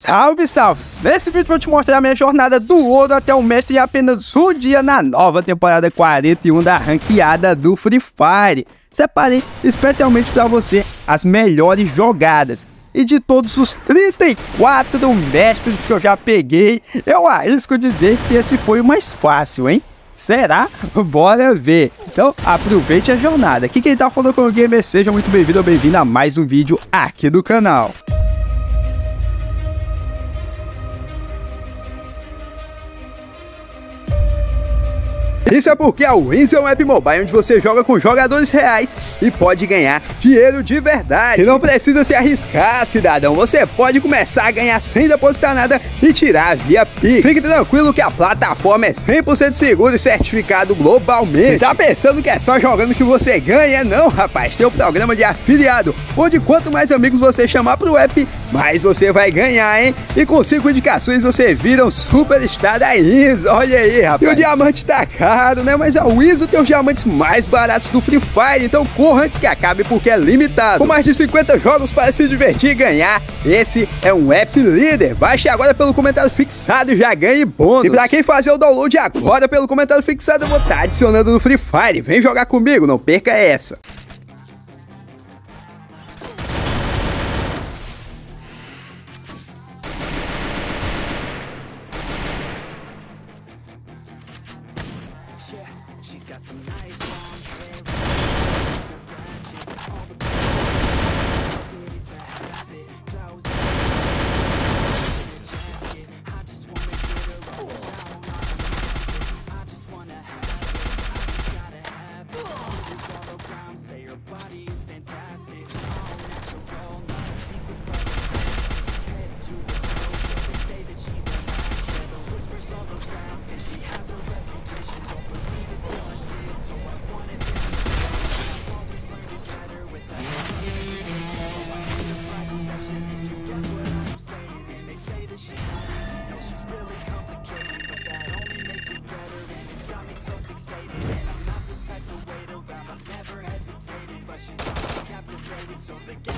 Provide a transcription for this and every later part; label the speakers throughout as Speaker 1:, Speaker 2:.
Speaker 1: Salve, salve! Nesse vídeo vou te mostrar a minha jornada do ouro até o mestre em apenas um dia na nova temporada 41 da ranqueada do Free Fire. Separei especialmente para você as melhores jogadas. E de todos os 34 mestres que eu já peguei, eu arrisco dizer que esse foi o mais fácil, hein? Será? Bora ver. Então aproveite a jornada. Aqui quem tá falando com o Gamer, seja muito bem-vindo ou bem-vinda a mais um vídeo aqui do canal. Isso é porque a Wins é um app mobile onde você joga com jogadores reais e pode ganhar dinheiro de verdade. E não precisa se arriscar, cidadão. Você pode começar a ganhar sem depositar nada e tirar via Pix. Fique tranquilo que a plataforma é 100% segura e certificado globalmente. E tá pensando que é só jogando que você ganha? Não, rapaz. Tem o um programa de afiliado, onde quanto mais amigos você chamar pro app, mais você vai ganhar, hein? E com 5 indicações você vira um superstar da Wins. Olha aí, rapaz. E o diamante tá caro caro, né? Mas a Weasel tem os diamantes mais baratos do Free Fire, então corra antes que acabe porque é limitado. Com mais de 50 jogos para se divertir e ganhar, esse é um app líder. Baixe agora pelo comentário fixado e já ganhe bônus. E pra quem fazer o download agora pelo comentário fixado, eu vou estar tá adicionando no Free Fire. Vem jogar comigo, não perca essa.
Speaker 2: She's got some nice long hair. All the so the game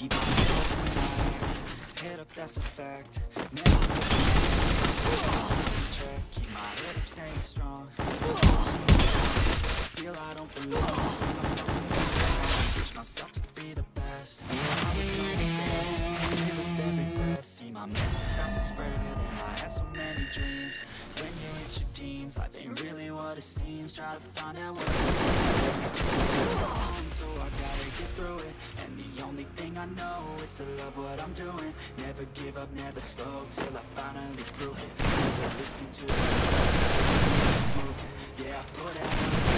Speaker 2: Keep on head up, that's a fact. Never check, keep my head up, staying strong. Feel I don't belong. Push myself to be the best. I would do breath See my message start to spread And I had so many dreams. When you hit your teens, life ain't really what it seems. Try to find out what it is get through it. And the only thing I know is to love what I'm doing. Never give up, never slow, till I finally prove it. Never listen to the moving Yeah, I put out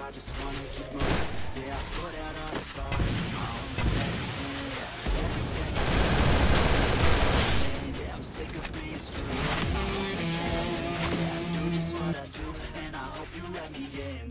Speaker 2: I just wanna keep moving. Yeah, I put out all the stars, my only medicine Yeah, everything I Yeah, I'm sick of being screwed.
Speaker 3: Yeah, I do just what I do And I hope you let me in,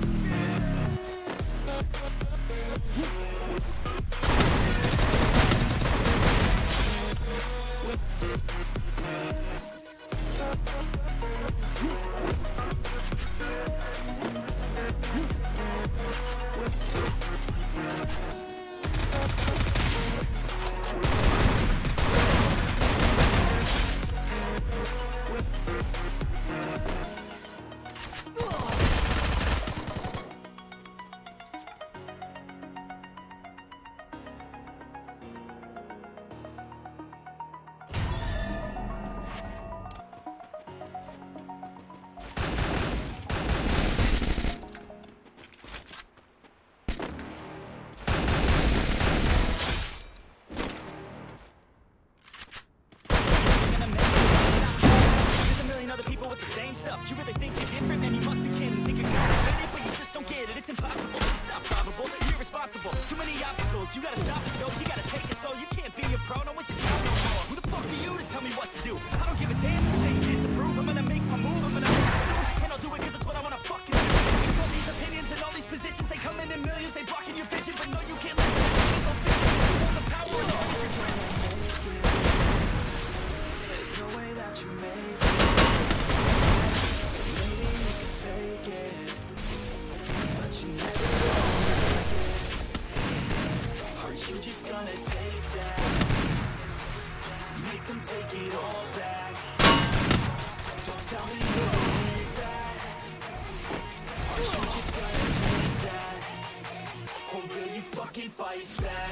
Speaker 4: Yeah. close. You gotta stop
Speaker 3: them take it all back. Don't tell me you believe that. Aren't you just gonna take that? Or will you fucking fight back?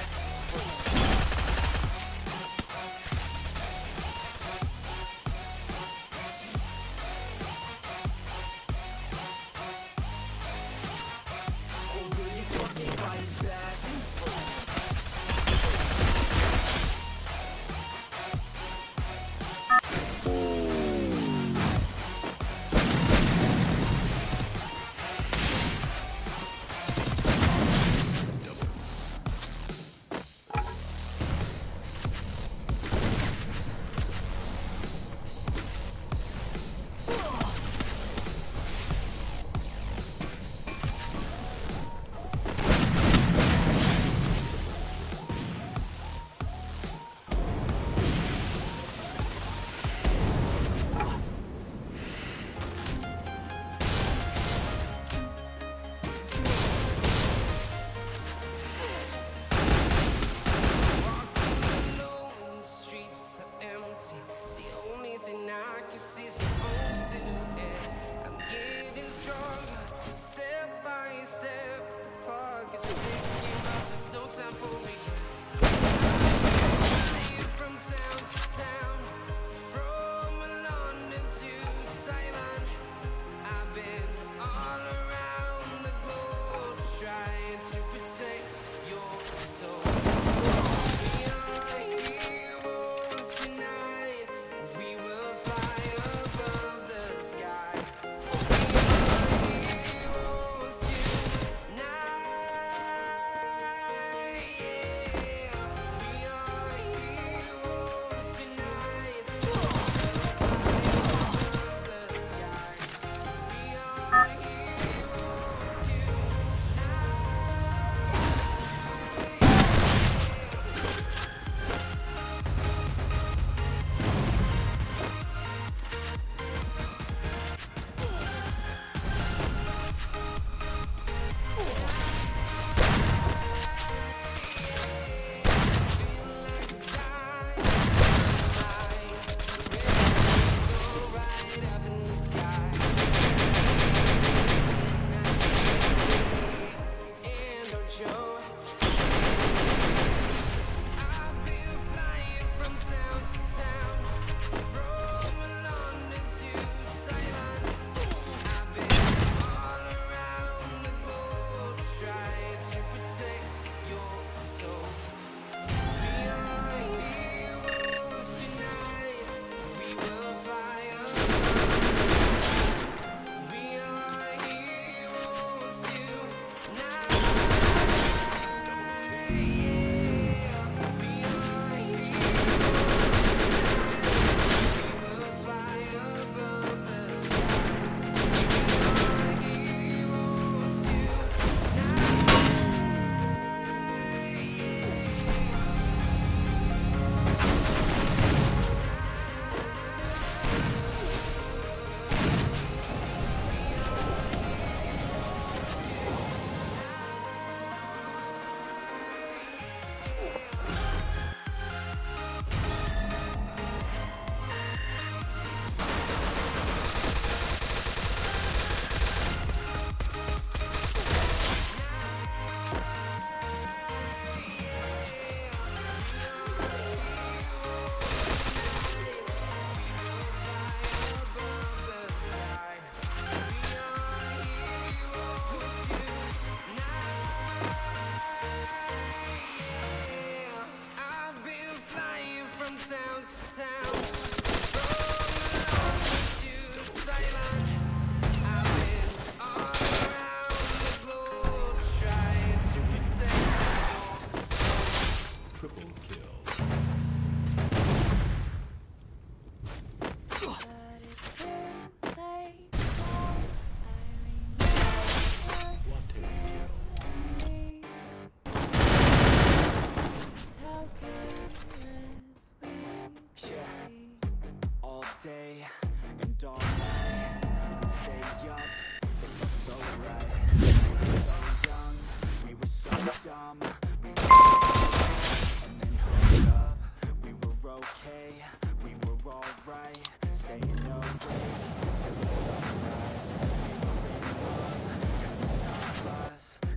Speaker 4: Please.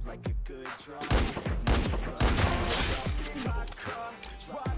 Speaker 4: Like a
Speaker 3: good drug, my cup, Drive.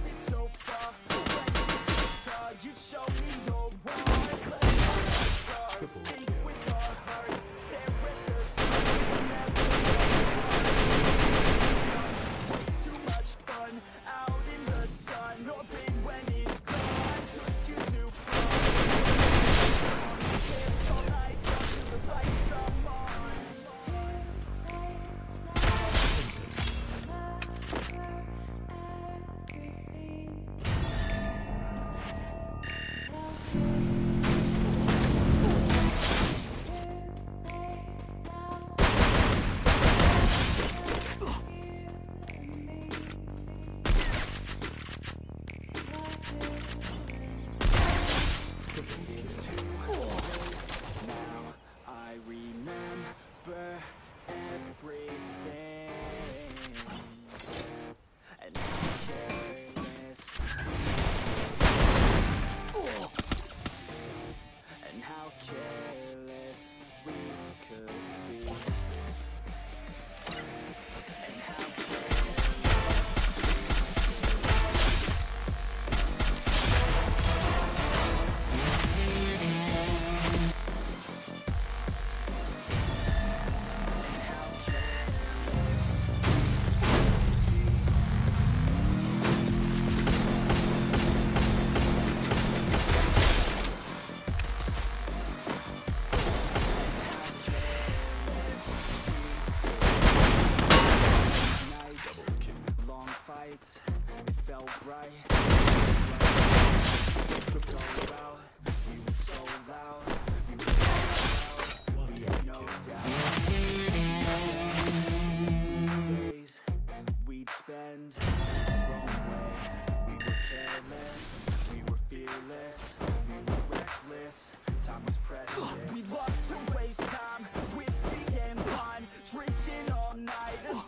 Speaker 3: Tonight.